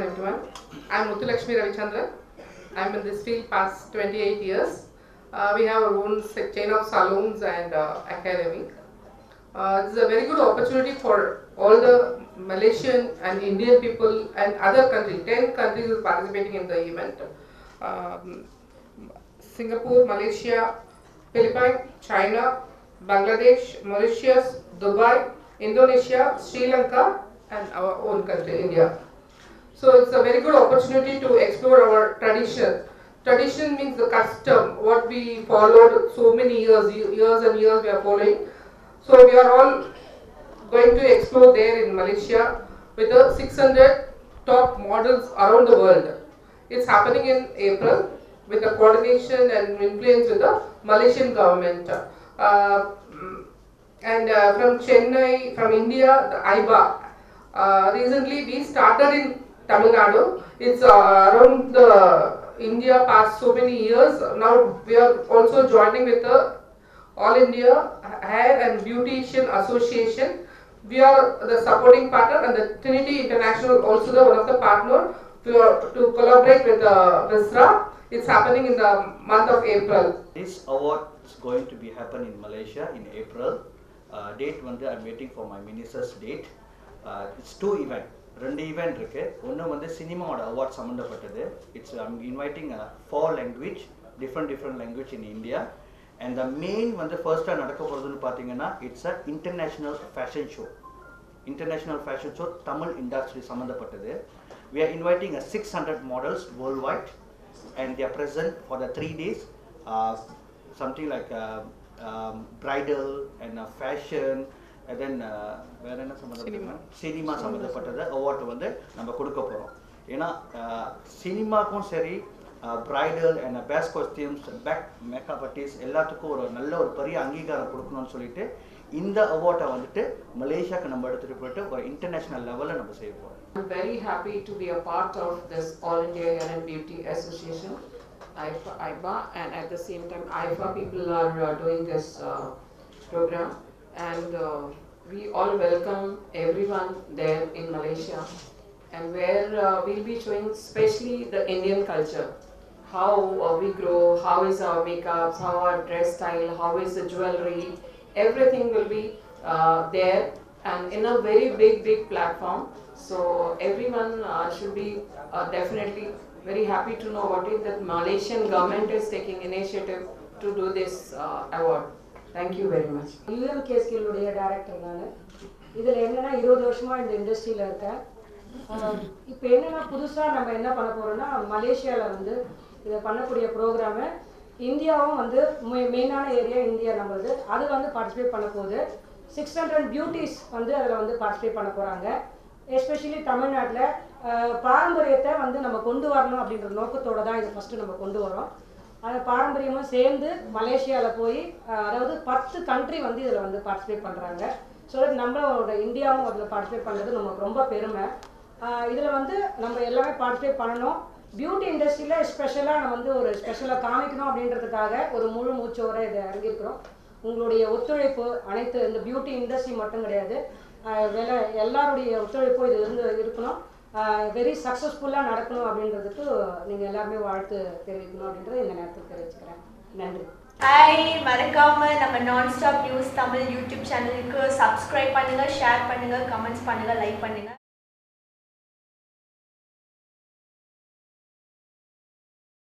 afternoon, everyone. I'm Muthulakshmi Ravichandran. I'm in this field past 28 years. Uh, we have our own chain of salons and uh, academy. Uh, this is a very good opportunity for all the Malaysian and Indian people and other countries. 10 countries is participating in the event. Um, Singapore, Malaysia, Philippines, China, Bangladesh, Mauritius, Dubai, Indonesia, Sri Lanka, and our own country, India. So it's a very good opportunity to explore our tradition. Tradition means the custom, what we followed so many years, years and years we are following. So we are all going to explore there in Malaysia with the 600 top models around the world. It's happening in April with the coordination and influence with the Malaysian government. Uh, and uh, from Chennai, from India, the IBA. Uh, recently, we started in Tamil Nadu. It's uh, around the India past so many years. Now we are also joining with the All India Hair and Beautician Association. We are the supporting partner and the Trinity International also the one of the partner to, to collaborate with uh, Visra. It's happening in the month of April. This award is going to be happen in Malaysia in April. Uh, date one day I'm waiting for my minister's date. Uh, it's two event. ரெண்டு event இருக்கு. ஒன்று வந்து சினிமாவோட award சம்மந்தப்பட்டது it's I'm inviting for language different different language in India and the main வந்து ஃபர்ஸ்ட்டாக நடக்க போகிறதுன்னு பார்த்தீங்கன்னா it's a international fashion show international fashion show Tamil industry சம்மந்தப்பட்டது we are inviting a 600 models worldwide. Wide and are present present for the three days something like bridal and fashion and uh, uh, வேற என்ன சம்மந்தப்பட்ட cinema. சம்மந்தப்பட்டது award வந்து நம்ம கொடுக்க போகிறோம் ஏன்னா சினிமாக்கும் சரி bridal and best costumes back makeup artist எல்லாத்துக்கும் ஒரு நல்ல ஒரு பெரிய அங்கீகாரம் கொடுக்கணும்னு சொல்லிட்டு இந்த அவார்டை வந்துட்டு மலேசியாவுக்கு நம்ம எடுத்துகிட்டு போயிட்டு ஒரு இன்டர்நேஷ்னல் லெவலில் நம்ம செய்ய போகிறோம் I'm very happy to be a part of this All India Hair and Beauty Association, IFA, IBA, and at the same time, IFA people are uh, doing this uh, program. And uh, we all welcome everyone there in Malaysia, and where uh, we'll be showing especially the Indian culture. How uh, we grow, how is our makeup, how our dress style, how is the jewelry, everything will be uh, there and in a very big, big platform. So everyone uh, should be uh, definitely very happy to know what is that Malaysian government is taking initiative to do this award. Thank you very much UM யூஎம்கேஸ்கிலுடைய director நான். இதில் என்னென்னா இருபது வருஷமாக இந்த இண்டஸ்ட்ரியில் இருக்கேன். இப்போ என்னென்னா புதுசாக நம்ம என்ன பண்ண போகிறோம்னா மலேசியாவில் வந்து இதை பண்ணக்கூடிய ப்ரோக்ராமு இந்தியாவும் வந்து மெயினான ஏரியா இந்தியா நம்மளது. அது வந்து பார்ட்டிசிபேட் பண்ண போகுது. சிக்ஸ் ஹண்ட்ரட் பியூட்டிஸ் வந்து அதில் வந்து பார்ட்டிசிபேட் பண்ண போகிறாங்க எஸ்பெஷலி தமிழ்நாட்டில் பாரம்பரியத்தை வந்து நம்ம கொண்டு வரணும் அப்படின்ற நோக்கத்தோடு தான் இதை ஃபஸ்ட்டு நம்ம கொண்டு வரோம். அந்த பாரம்பரியமும் சேர்ந்து மலேசியாவில் போய் அதாவது பத்து கண்ட்ரி வந்து இதில் வந்து பார்ட்டிசிபேட் பண்ணுறாங்க ஸோ தட் நம்மளோட இந்தியாவும் அதில் பார்ட்டிசிபேட் பண்ணுறது நமக்கு ரொம்ப பெருமை. இதில் வந்து நம்ம எல்லாமே பார்ட்டிசிபேட் பண்ணணும். பியூட்டி இண்டஸ்ட்ரியில் ஸ்பெஷலாக நம்ம வந்து ஒரு ஸ்பெஷலாக காமிக்கணும் அப்படின்றதுக்காக ஒரு முழு மூச்சோட இதை இறங்கியிருக்கிறோம். உங்களுடைய ஒத்துழைப்பு அனைத்து இந்த பியூட்டி இண்டஸ்ட்ரி மட்டும் கிடையாது. அஹ், வேலை எல்லாருடைய ஒத்துழைப்பும் இது இருந்து இருக்கணும். வெரி சக்ஸஸ்ஃபுல்லாக நடக்கணும் அப்படின்றதுக்கு நீங்கள் எல்லாருமே வாழ்த்து தெரிவிக்கணும் அப்படின்றத இந்த நேரத்தில் தெரிவிச்சுக்கிறேன். நன்றி. ஹாய் மறக்காம நம்ம non stop news Tamil YouTube சேனலுக்கு சப்ஸ்கிரைப் பண்ணுங்க ஷேர் பண்ணுங்க கமெண்ட்ஸ் பண்ணுங்க லைக் பண்ணுங்க.